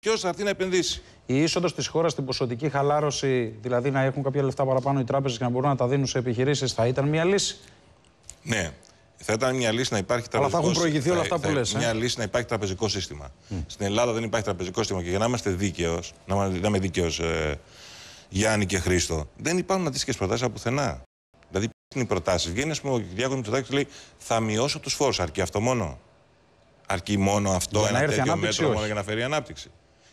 Ποιος θα έρθει να επενδύσει; Η είσοδος της χώρας στην ποσοτική χαλάρωση, δηλαδή να έχουν κάποια λεφτά παραπάνω οι τράπεζες και να μπορούν να τα δίνουν σε επιχειρήσεις, θα ήταν μια λύση; Ναι. Θα ήταν μια λύση να υπάρχει Αλλά τραπεζικό θα έχουν προηγηθεί όλα αυτά που λες, ε; Μια λύση να υπάρχει τραπεζικό σύστημα. Στην Ελλάδα δεν υπάρχει τραπεζικό σύστημα και για να είμαστε δίκαιος, να, μα- να είμαι δίκαιος, ε, Γιάννη και Χρήστο, δεν υπάρχουν αντίστοιχες προτάσεις από πουθενά. Δηλαδή, είναι οι προτάσεις; Βγαίνει, ας πούμε, ο Κυριάκος Μητσοτάκης και λέει Θα μειώσω τους φόρους. Αρκεί αυτό μόνο; Αρκεί μόνο αυτό Για να ένα έρθει τέτοιο ανάπτυξη, μέτρο όχι; μόνο για να φέρει ανάπτυξη;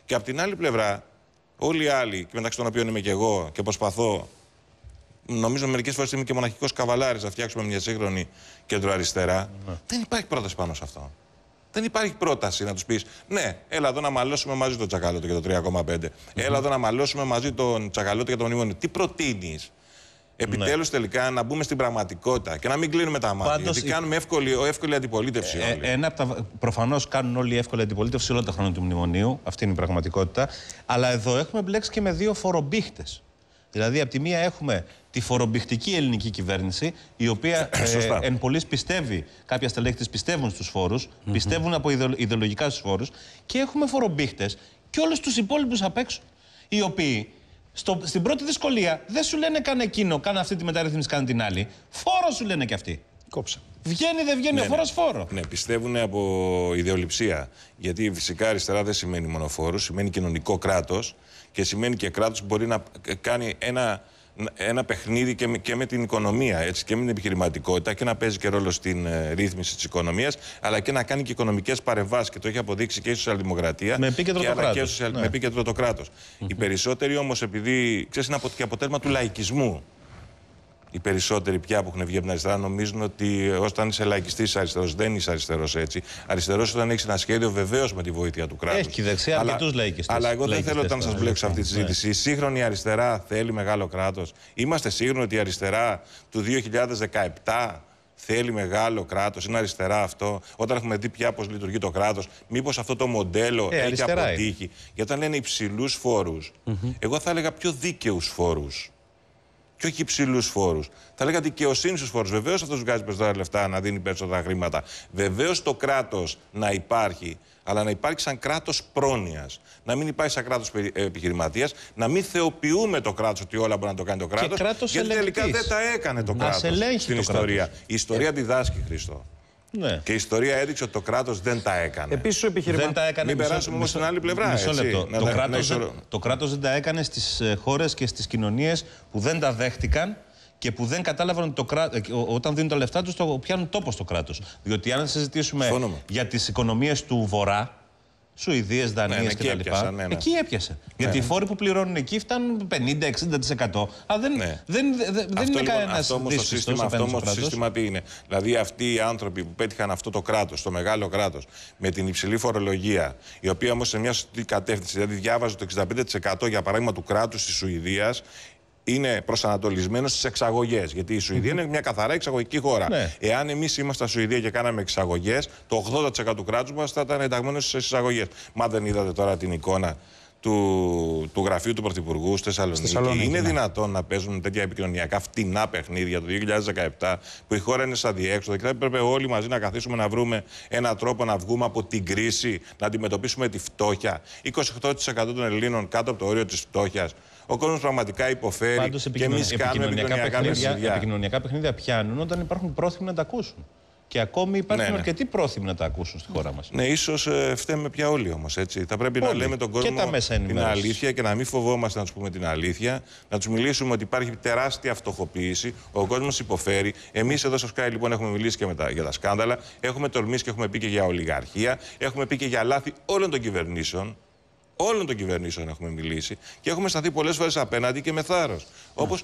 Και από την άλλη πλευρά, όλοι οι άλλοι, και μεταξύ των οποίων είμαι και εγώ και προσπαθώ Νομίζω μερικές φορές είμαι και μοναχικός καβαλάρης να φτιάξουμε μια σύγχρονη κεντροαριστερά. Δεν υπάρχει πρόταση πάνω σε αυτό. Δεν υπάρχει πρόταση να τους πεις Ναι, έλα εδώ να μαλώσουμε μαζί τον Τσακαλώτο για το 3,5. Έλα εδώ να μαλώσουμε μαζί τον Τσακαλώτο για το μνημόνιο. Τι προτείνεις; Επιτέλους τελικά να μπούμε στην πραγματικότητα και να μην κλείνουμε τα μάτια. Πάντως, γιατί η- κάνουμε εύκολη, εύκολη αντιπολίτευση. Ε, όλοι. ένα από τα. Προφανώς κάνουν όλοι εύκολη αντιπολίτευση όλα τα χρόνια του μνημονίου. Αυτή είναι η πραγματικότητα. Αλλά εδώ έχουμε μπλέξει και με δύο φορομπήχτε. Δηλαδή, από τη μία έχουμε τη φορομπηχτική ελληνική κυβέρνηση, η οποία ε, Σωστά. εν πολλής πιστεύει, κάποια στελέχη της πιστεύουν στους φόρους, πιστεύουν από ιδεο- ιδεολογικά στους φόρους, και έχουμε φορομπήχτες και όλους τους υπόλοιπους απ' έξω, οι οποίοι στο, στην πρώτη δυσκολία δεν σου λένε κάνε εκείνο, κάνε αυτή τη μεταρρύθμιση, κάνε την άλλη. Φόρο σου λένε και αυτοί. Κόψε. Βγαίνει, δεν βγαίνει Ναι, ο ναι. φόρος φόρο. Ναι, πιστεύουν από ιδεολειψία. Γιατί φυσικά αριστερά δεν σημαίνει μόνο φόρους, σημαίνει κοινωνικό κράτος και σημαίνει και κράτος που μπορεί να κάνει ένα, ένα παιχνίδι και με, και με την οικονομία έτσι, και με την επιχειρηματικότητα και να παίζει και ρόλο στην ε, ρύθμιση της οικονομίας, αλλά και να κάνει και οικονομικές παρεμβάσεις. Και το έχει αποδείξει και η Σοσιαλδημοκρατία. Με επίκεντρο και, το αλλά και κράτος. σοσιαλ- Ναι. με επίκεντρο το κράτος. Οι περισσότεροι όμως, επειδή ξέρεις, είναι απο- και αποτέλεσμα του λαϊκισμού οι περισσότεροι πια που έχουν βγει από την αριστερά νομίζουν ότι όταν είσαι λαϊκιστής αριστερός, δεν είσαι αριστερός έτσι. Αριστερός όταν έχεις ένα σχέδιο βεβαίως με τη βοήθεια του κράτους. Έχει και η δεξιά αρκετούς λαϊκιστές. Αλλά εγώ δεν Λαϊκιστές θέλω όταν σας τώρα, μπλέξω σε αυτή τη λοιπόν. συζήτηση. Η σύγχρονη αριστερά θέλει μεγάλο κράτος. Είμαστε σύγχρονοι ότι η αριστερά του 2017 θέλει μεγάλο κράτος. Είναι αριστερά αυτό. Όταν έχουμε δει πια πώς λειτουργεί το κράτος, μήπως αυτό το μοντέλο Ε, έχει αριστερά είναι. αποτύχει. Γιατί όταν λένε υψηλούς φόρους, εγώ θα έλεγα πιο δίκαιους φόρους και όχι υψηλούς φόρους. Θα έλεγα δικαιοσύνη στους φόρους. Βεβαίως αυτός βγάζει περισσότερα λεφτά, να δίνει περισσότερα χρήματα. Βεβαίως το κράτος να υπάρχει, αλλά να υπάρχει σαν κράτος πρόνοιας. Να μην υπάρχει σαν κράτος επιχειρηματίας, να μην θεοποιούμε το κράτος ότι όλα μπορεί να το κάνει το κράτος. κράτος Γιατί τελικά ελεγκτής. δεν τα έκανε το Να κράτος σε ελέγχει στην το ιστορία. κράτος. Η ιστορία διδάσκει, Χριστό. Ναι. Και η ιστορία έδειξε ότι το κράτος δεν τα έκανε. Επίσης, ο Δεν επιχειρηματία. τα έκανε. Μην μισό- περάσουμε όμως μισό- στην άλλη πλευρά, Μισό έτσι. λεπτό. Να το, τα- κράτος να δεν, ισορρο- το κράτος δεν τα έκανε στις ε, χώρες και στις κοινωνίες που δεν τα δέχτηκαν και που δεν κατάλαβαν ότι το κρά... ε, ο- όταν δίνουν τα λεφτά τους το πιάνουν τόπο στο κράτος. Διότι αν συζητήσουμε Συμφωνούμε. για τις οικονομίες του Βορρά, Σουηδίες, Δανίε Ναι, ναι, εκεί κτλ. έπιασαν, ναι, ναι. Εκεί έπιασε. Γιατί οι φόροι που πληρώνουν εκεί φτάνουν 50-60%. Αλλά δεν, Ναι. δεν, δεν, δεν αυτό, είναι λοιπόν, κανένας αυτό όμως το σύστημα, αυτό όμως το σύστημα τι είναι; Δηλαδή αυτοί οι άνθρωποι που πέτυχαν αυτό το κράτος, το μεγάλο κράτος, με την υψηλή φορολογία, η οποία όμως σε μια σωστή κατεύθυνση, δηλαδή διάβαζε το 65% για παράδειγμα του κράτους της Σουηδίας, είναι προσανατολισμένο στις εξαγωγές. Γιατί η Σουηδία είναι μια καθαρά εξαγωγική χώρα. Ναι. Εάν εμείς ήμασταν Σουηδία και κάναμε εξαγωγές, το 80% του κράτους μας θα ήταν ενταγμένος στις εισαγωγέ. Μα δεν είδατε τώρα την εικόνα του, του γραφείου του Πρωθυπουργού στη Θεσσαλονίκη. Θεσσαλονίκη, είναι ναι. δυνατόν να παίζουν τέτοια επικοινωνιακά φτηνά παιχνίδια το 2017 που η χώρα είναι σαν διέξοδο και θα έπρεπε όλοι μαζί να καθίσουμε να βρούμε έναν τρόπο να βγούμε από την κρίση, να αντιμετωπίσουμε τη φτώχεια. 28% των Ελλήνων κάτω από το όριο της φτώχειας. Ο κόσμος πραγματικά υποφέρει Πάντως και εμείς κάνουμε επικοινωνιακά παιχνίδια, παιχνίδια. επικοινωνιακά παιχνίδια πιάνουν όταν υπάρχουν πρόθυμοι να τα ακούσουν. Και ακόμη υπάρχουν Ναι, ναι. αρκετοί πρόθυμοι να τα ακούσουν στη χώρα μας. Ναι, ίσως φταίμε πια όλοι όμως. Θα πρέπει να Όλοι. λέμε τον Και κόσμο τα μέσα την ενημέρωσης. αλήθεια και να μην φοβόμαστε να τους πούμε την αλήθεια. Να τους μιλήσουμε ότι υπάρχει τεράστια φτωχοποίηση. Ο κόσμος υποφέρει. Εμείς εδώ στο Sky λοιπόν έχουμε μιλήσει και με τα, για τα σκάνδαλα. Έχουμε τολμήσει και έχουμε πει και για ολιγαρχία. Έχουμε πει και για λάθη όλων των κυβερνήσεων. Όλων των κυβερνήσεων έχουμε μιλήσει και έχουμε σταθεί πολλές φορές απέναντι και με θάρρος. Όπως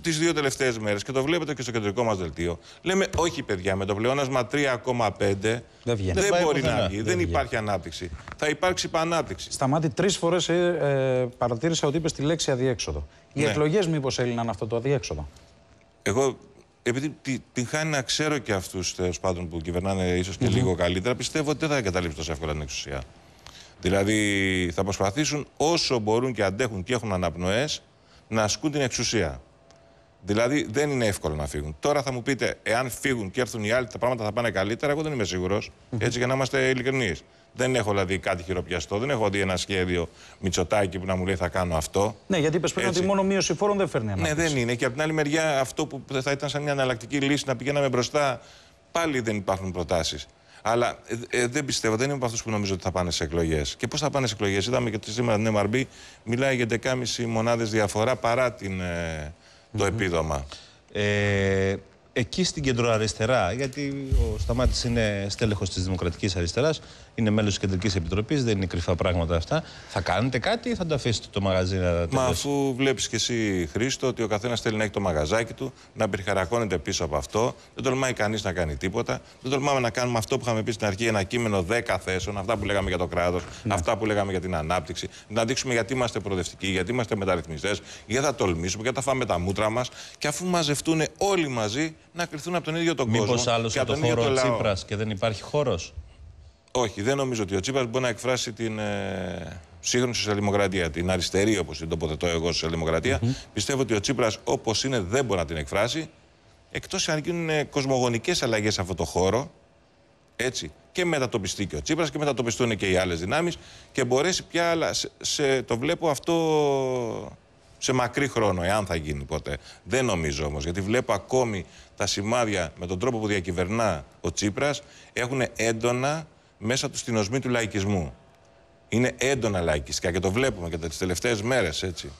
τις δύο τελευταίες μέρες και το βλέπετε και στο κεντρικό μας δελτίο. Λέμε, όχι παιδιά, με το πλεόνασμα 3,5 δεν, βγαίνει. Δεν πάει μπορεί πουθενά. να βγει. Δεν, Δεν υπάρχει ανάπτυξη. Θα υπάρξει επανάπτυξη. Σταμάτη, τρεις φορές ε, παρατήρησα ότι είπες τη λέξη αδιέξοδο. Οι Ναι. εκλογές μήπως έλυναν αυτό το αδιέξοδο; Εγώ, επειδή τη- την χάνει να ξέρω και αυτούς τέλος πάντων που κυβερνάνε ίσως και λίγο καλύτερα, πιστεύω ότι δεν θα εγκαταλείψουν τόσο εύκολα την εξουσία. Δηλαδή θα προσπαθήσουν όσο μπορούν και αντέχουν και έχουν αναπνοές να ασκούν την εξουσία. Δηλαδή δεν είναι εύκολο να φύγουν. Τώρα θα μου πείτε, εάν φύγουν και έρθουν οι άλλοι, τα πράγματα θα πάνε καλύτερα. Εγώ δεν είμαι σίγουρος. Έτσι, για να είμαστε ειλικρινείς. Δεν έχω δηλαδή κάτι χειροπιαστό. Δεν έχω δει ένα σχέδιο Μητσοτάκη που να μου λέει θα κάνω αυτό. Ναι, γιατί είπε πριν Έτσι. ότι μόνο μείωση φόρων δεν φέρνει Ναι, ανάπτυξη. δεν είναι. Και από την άλλη μεριά, αυτό που θα ήταν σαν μια εναλλακτική λύση να πηγαίναμε μπροστά, πάλι δεν υπάρχουν προτάσεις. Αλλά ε, ε, δεν πιστεύω, δεν είμαι από αυτούς που νομίζω ότι θα πάνε σε εκλογές. Και πώς θα πάνε σε εκλογές; Είδαμε και ότι σήμερα την MRB μιλάει για 11,5 μονάδες διαφορά παρά την, ε, το επίδομα. Ε, εκεί στην κεντροαριστερά, γιατί ο Σταμάτης είναι στέλεχος της Δημοκρατικής Αριστεράς, είναι μέλος της Κεντρικής Επιτροπής, δεν είναι κρυφά πράγματα αυτά. Θα κάνετε κάτι ή θα το αφήσετε το μαγαζί να τελειώσει; Μα αφού βλέπεις και εσύ, Χρήστο, ότι ο καθένας θέλει να έχει το μαγαζάκι του, να περιχαρακώνεται πίσω από αυτό, δεν τολμάει κανείς να κάνει τίποτα. Δεν τολμάμε να κάνουμε αυτό που είχαμε πει στην αρχή, ένα κείμενο 10 θέσεων, αυτά που λέγαμε για το κράτος, αυτά που λέγαμε για την ανάπτυξη. Να δείξουμε γιατί είμαστε προοδευτικοί, γιατί είμαστε μεταρρυθμιστές, γιατί θα τολμήσουμε, γιατί θα φάμε τα μούτρα μας. Και αφού μαζευτούν όλοι μαζί, να κρυθούν από τον ίδιο τον κόσμο. Μήπως άλλος και από από το τον ίδιο χώρο τον λαό. Τσίπρας και δεν υπάρχει χώρος; Όχι, δεν νομίζω ότι ο Τσίπρας μπορεί να εκφράσει την ε, σύγχρονη σοσιαλδημοκρατία, την αριστερή όπως την τοποθετώ εγώ σοσιαλδημοκρατία. Πιστεύω ότι ο Τσίπρας όπως είναι δεν μπορεί να την εκφράσει, εκτός αν γίνουν κοσμογονικές αλλαγές σε αυτό το χώρο. Έτσι. Και μετατοπιστεί και ο Τσίπρας και μετατοπιστούν και οι άλλες δυνάμεις και μπορέσει πια άλλα. Σε, σε- το βλέπω αυτό σε μακρύ χρόνο, εάν θα γίνει ποτέ. Δεν νομίζω όμως, γιατί βλέπω ακόμη τα σημάδια με τον τρόπο που διακυβερνά ο Τσίπρας έχουν έντονα μέσα του στην οσμή του λαϊκισμού. Είναι έντονα λαϊκιστικά και το βλέπουμε και τις τελευταίες μέρες, έτσι.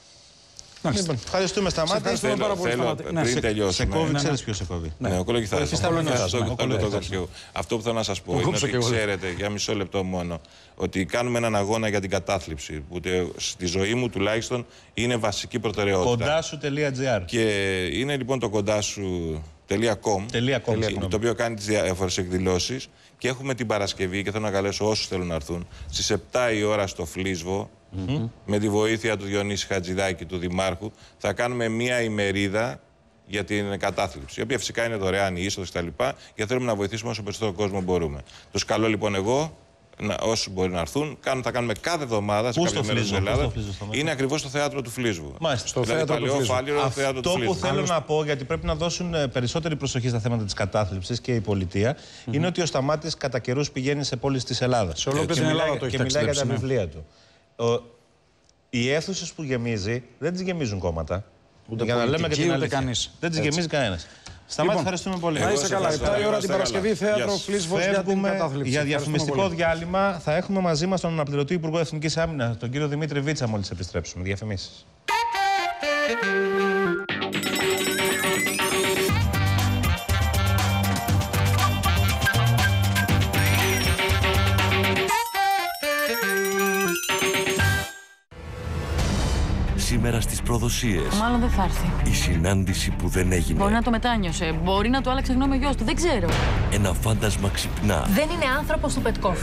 Λοιπόν, ευχαριστούμε Σταμάτη. ευχαριστούμε πάρα πολύ, θέλω Σταμάτη. Ναι, πριν σε- Σε τελειώσουμε. κόβει, ναι. ξέρεις ποιος σε κόβει. Ναι, ο κολογιθάρης. εφιστάμενος. Αυτό- Ναι, αυτό ο το κολογιθάρης. κόψω. Αυτό που θέλω να σας πω είναι κόψω ότι κι εγώ. ξέρετε, για μισό λεπτό μόνο, ότι κάνουμε έναν αγώνα για την κατάθλιψη. Που τε- στη ζωή μου τουλάχιστον είναι βασική προτεραιότητα. Κοντάσου.gr. Και είναι λοιπόν το κοντά σου .com, Τελεία com, συγγνώμη. το οποίο κάνει τις διάφορες εκδηλώσεις. Και έχουμε την Παρασκευή και θέλω να καλέσω όσους θέλουν να έρθουν στις 7 η ώρα στο φλισβο με τη βοήθεια του Διονύση Χατζηδάκη, του Δημάρχου. Θα κάνουμε μία ημερίδα για την κατάθλιψη, η οποία φυσικά είναι δωρεάν η είσοδος κτλ. Και θέλουμε να βοηθήσουμε όσο περισσότερο κόσμο μπορούμε. Τους καλώ λοιπόν εγώ, να, όσου μπορεί να έρθουν, κάνουν, θα κάνουμε κάθε εβδομάδα σε Πού κάποιο στο μέρος της Φλίσβο, πού Ελλάδας. στο Φλίσβο θα Είναι ακριβώς στο θέατρο του Φλίσβου. Μάλιστα. Στο δηλαδή, θέατρο του παλαιό Φλίσβου. φάληρο, θέατρο του Αυτό που Φλίσβου. θέλω να πω, γιατί πρέπει να δώσουν ε, περισσότερη προσοχή στα θέματα της κατάθλιψης και η πολιτεία, είναι ότι ο Σταμάτης κατά καιρούς πηγαίνει σε πόλεις της Ελλάδας. Σε ολόκληρη Και την μιλάει- Ελλάδα το έχει Και μιλάει για τα ταξιδέψει, ναι. βιβλία του. Ο, οι αίθουσες που γεμίζει δεν τις γεμίζουν κόμματα. Ούτε για να λέμε και πολιτικοί, την ούτε αλήθεια. κανείς. Δεν τις Έτσι. γεμίζει κανένας. Σταμάτη, Λοιπόν, ευχαριστούμε πολύ. Να Εγώ είσαι σε καλά. ευχαριστώ. 7 η ώρα την Είστε καλά. Παρασκευή, Γεια θέατρο σας. Φλίσβος για την Φεύγουμε κατάθλιψη. για Ευχαριστούμε διαφημιστικό πολύ. διάλειμμα. Θα έχουμε μαζί μας τον αναπληρωτή Υπουργό Εθνικής Άμυνας, τον κύριο Δημήτρη Βίτσα, μόλις επιστρέψουμε. Διαφημίσεις. Σήμερα στις προδοσίες Μάλλον δεν θα έρθει. η συνάντηση που δεν έγινε. Μπορεί να το μετάνιωσε. Μπορεί να του άλλαξε γνώμη ο γιος του. Δεν ξέρω. Ένα φάντασμα ξυπνά. Δεν είναι άνθρωπος του Πετκόφ.